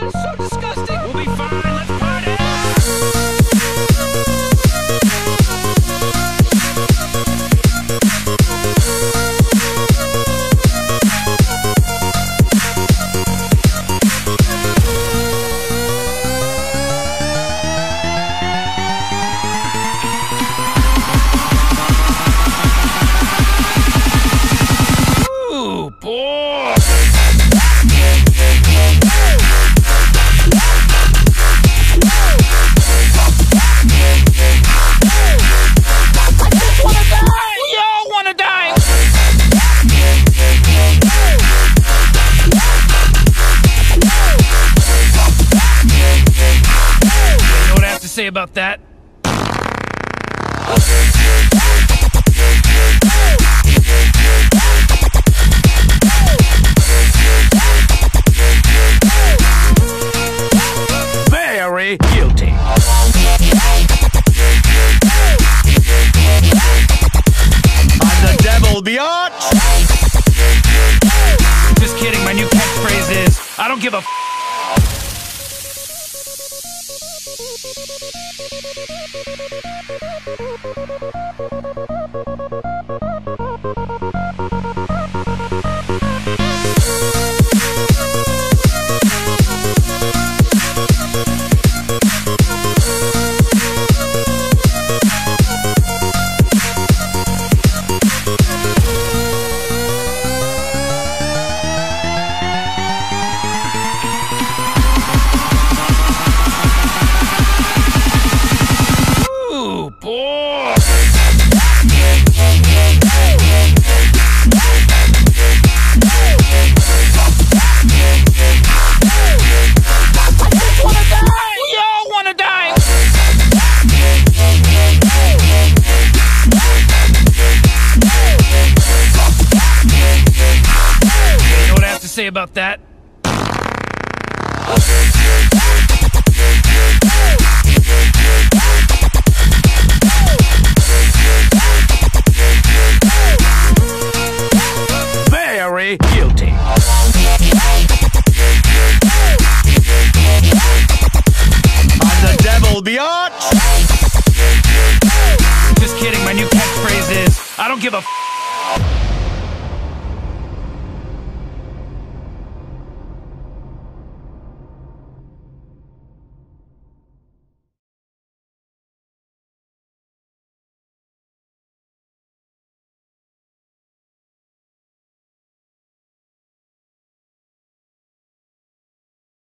That's so to say about that? Guilty. I'm the devil, biatch! Just kidding, my new catchphrase is I don't give a f- about that? Very guilty. I'm the devil, biatch! Just kidding, my new catchphrase is I don't give a